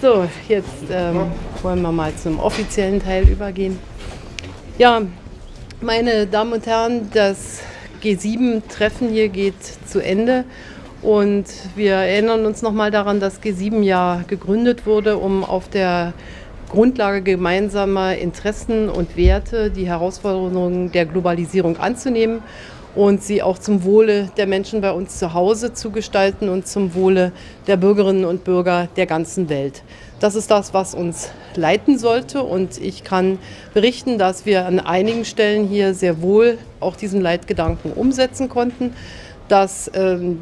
So, jetzt ähm, wollen wir mal zum offiziellen Teil übergehen. Ja, meine Damen und Herren, das G7-Treffen hier geht zu Ende. Und wir erinnern uns nochmal daran, dass G7 ja gegründet wurde, um auf der Grundlage gemeinsamer Interessen und Werte die Herausforderungen der Globalisierung anzunehmen und sie auch zum Wohle der Menschen bei uns zu Hause zu gestalten und zum Wohle der Bürgerinnen und Bürger der ganzen Welt. Das ist das, was uns leiten sollte und ich kann berichten, dass wir an einigen Stellen hier sehr wohl auch diesen Leitgedanken umsetzen konnten. Das ähm,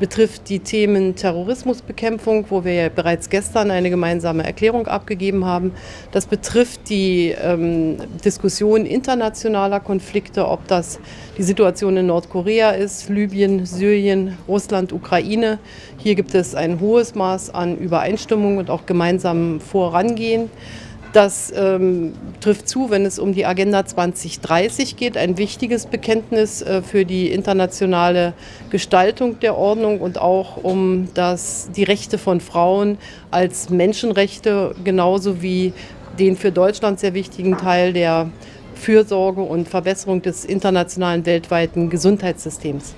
betrifft die Themen Terrorismusbekämpfung, wo wir ja bereits gestern eine gemeinsame Erklärung abgegeben haben. Das betrifft die ähm, Diskussion internationaler Konflikte, ob das die Situation in Nordkorea ist, Libyen, Syrien, Russland, Ukraine. Hier gibt es ein hohes Maß an Übereinstimmung und auch gemeinsamem Vorangehen. Das ähm, trifft zu, wenn es um die Agenda 2030 geht, ein wichtiges Bekenntnis äh, für die internationale Gestaltung der Ordnung und auch um das, die Rechte von Frauen als Menschenrechte genauso wie den für Deutschland sehr wichtigen Teil der Fürsorge und Verbesserung des internationalen weltweiten Gesundheitssystems.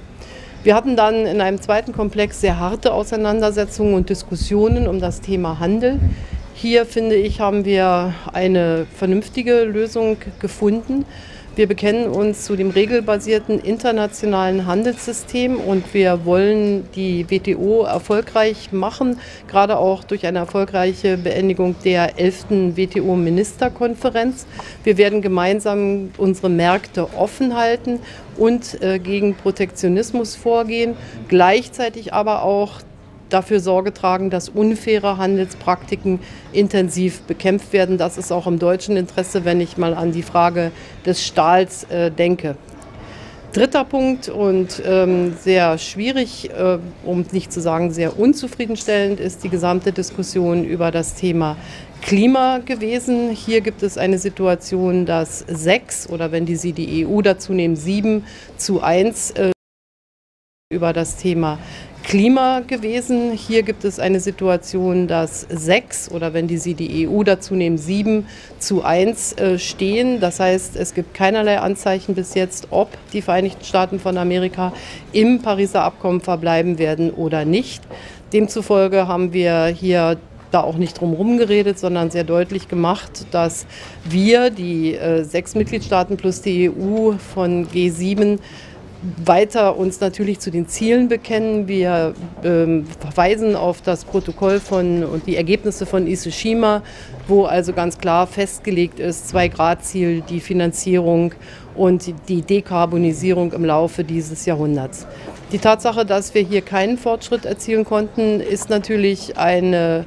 Wir hatten dann in einem zweiten Komplex sehr harte Auseinandersetzungen und Diskussionen um das Thema Handel. Hier, finde ich, haben wir eine vernünftige Lösung gefunden. Wir bekennen uns zu dem regelbasierten internationalen Handelssystem und wir wollen die WTO erfolgreich machen, gerade auch durch eine erfolgreiche Beendigung der 11. WTO-Ministerkonferenz. Wir werden gemeinsam unsere Märkte offen halten und äh, gegen Protektionismus vorgehen, gleichzeitig aber auch dafür Sorge tragen, dass unfaire Handelspraktiken intensiv bekämpft werden. Das ist auch im deutschen Interesse, wenn ich mal an die Frage des Stahls äh, denke. Dritter Punkt und ähm, sehr schwierig, äh, um nicht zu sagen sehr unzufriedenstellend, ist die gesamte Diskussion über das Thema Klima gewesen. Hier gibt es eine Situation, dass sechs oder wenn die Sie die EU dazu nehmen, sieben zu eins äh, über das Thema Klima gewesen. Hier gibt es eine Situation, dass sechs oder wenn die Sie die EU dazu nehmen, sieben zu eins äh, stehen. Das heißt, es gibt keinerlei Anzeichen bis jetzt, ob die Vereinigten Staaten von Amerika im Pariser Abkommen verbleiben werden oder nicht. Demzufolge haben wir hier da auch nicht drum geredet, sondern sehr deutlich gemacht, dass wir, die äh, sechs Mitgliedstaaten plus die EU von G7, weiter uns natürlich zu den Zielen bekennen. Wir ähm, verweisen auf das Protokoll von und die Ergebnisse von Isushima, wo also ganz klar festgelegt ist, zwei Grad Ziel, die Finanzierung und die Dekarbonisierung im Laufe dieses Jahrhunderts. Die Tatsache, dass wir hier keinen Fortschritt erzielen konnten, ist natürlich eine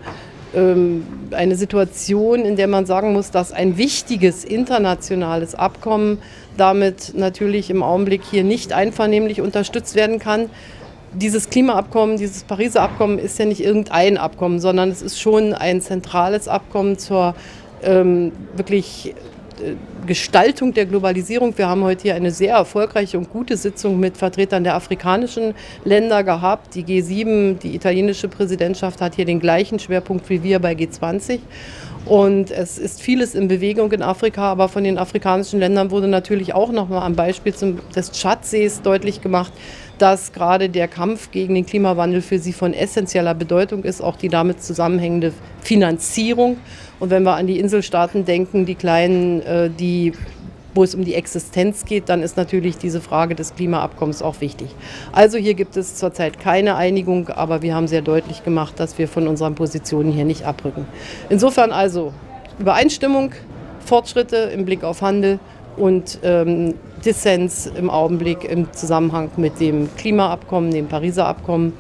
eine Situation, in der man sagen muss, dass ein wichtiges internationales Abkommen damit natürlich im Augenblick hier nicht einvernehmlich unterstützt werden kann. Dieses Klimaabkommen, dieses Pariser Abkommen ist ja nicht irgendein Abkommen, sondern es ist schon ein zentrales Abkommen zur ähm, wirklich Gestaltung der Globalisierung. Wir haben heute hier eine sehr erfolgreiche und gute Sitzung mit Vertretern der afrikanischen Länder gehabt. Die G7, die italienische Präsidentschaft hat hier den gleichen Schwerpunkt wie wir bei G20. Und es ist vieles in Bewegung in Afrika, aber von den afrikanischen Ländern wurde natürlich auch nochmal am Beispiel des Tschadsees deutlich gemacht, dass gerade der Kampf gegen den Klimawandel für sie von essentieller Bedeutung ist, auch die damit zusammenhängende Finanzierung. Und wenn wir an die Inselstaaten denken, die kleinen, äh, die wo es um die Existenz geht, dann ist natürlich diese Frage des Klimaabkommens auch wichtig. Also hier gibt es zurzeit keine Einigung, aber wir haben sehr deutlich gemacht, dass wir von unseren Positionen hier nicht abrücken. Insofern also Übereinstimmung, Fortschritte im Blick auf Handel und ähm, Dissens im Augenblick im Zusammenhang mit dem Klimaabkommen, dem Pariser Abkommen.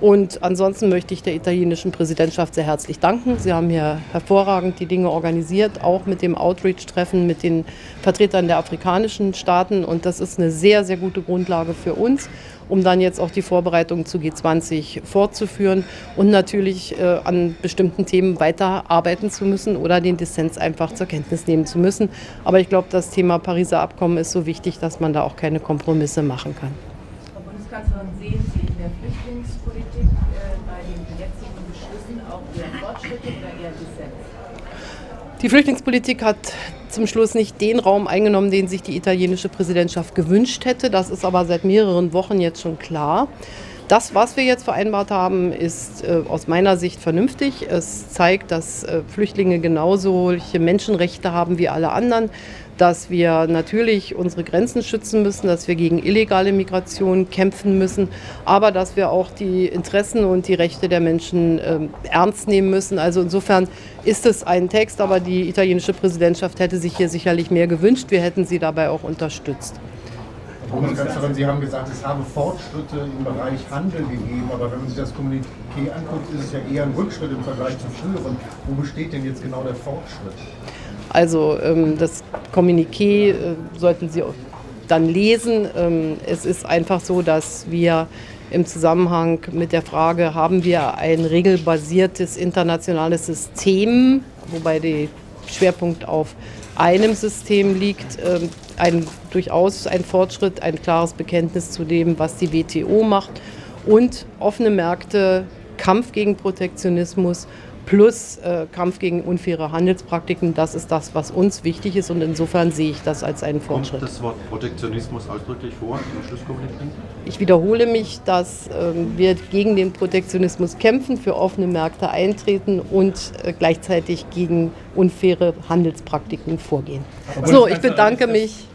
Und ansonsten möchte ich der italienischen Präsidentschaft sehr herzlich danken. Sie haben hier hervorragend die Dinge organisiert, auch mit dem Outreach-Treffen mit den Vertretern der afrikanischen Staaten. Und das ist eine sehr, sehr gute Grundlage für uns, um dann jetzt auch die Vorbereitungen zu G20 fortzuführen und natürlich äh, an bestimmten Themen weiter arbeiten zu müssen oder den Dissens einfach zur Kenntnis nehmen zu müssen. Aber ich glaube, das Thema Pariser Abkommen ist so wichtig, dass man da auch keine Kompromisse machen kann. Frau Bundeskanzlerin, sehen Sie Flüchtlingspolitik äh, bei den jetzigen Beschlüssen auch Ihr Die Flüchtlingspolitik hat zum Schluss nicht den Raum eingenommen, den sich die italienische Präsidentschaft gewünscht hätte. Das ist aber seit mehreren Wochen jetzt schon klar. Das, was wir jetzt vereinbart haben, ist äh, aus meiner Sicht vernünftig. Es zeigt, dass äh, Flüchtlinge genauso Menschenrechte haben wie alle anderen, dass wir natürlich unsere Grenzen schützen müssen, dass wir gegen illegale Migration kämpfen müssen, aber dass wir auch die Interessen und die Rechte der Menschen äh, ernst nehmen müssen. Also insofern ist es ein Text, aber die italienische Präsidentschaft hätte sich hier sicherlich mehr gewünscht. Wir hätten sie dabei auch unterstützt. Bundeskanzlerin, Sie haben gesagt, es habe Fortschritte im Bereich Handel gegeben, aber wenn man sich das Kommuniqué anguckt, ist es ja eher ein Rückschritt im Vergleich zu früheren. Wo besteht denn jetzt genau der Fortschritt? Also ähm, das Kommuniqué äh, sollten Sie dann lesen. Ähm, es ist einfach so, dass wir im Zusammenhang mit der Frage, haben wir ein regelbasiertes internationales System, wobei der Schwerpunkt auf einem System liegt, ähm, ein, durchaus ein Fortschritt, ein klares Bekenntnis zu dem, was die WTO macht und offene Märkte, Kampf gegen Protektionismus plus äh, Kampf gegen unfaire Handelspraktiken. Das ist das, was uns wichtig ist und insofern sehe ich das als einen Fortschritt. Kommt das Wort Protektionismus ausdrücklich vor im Schlusskommuniqué? Ich wiederhole mich, dass ähm, wir gegen den Protektionismus kämpfen, für offene Märkte eintreten und äh, gleichzeitig gegen unfaire Handelspraktiken vorgehen. So, ich bedanke mich.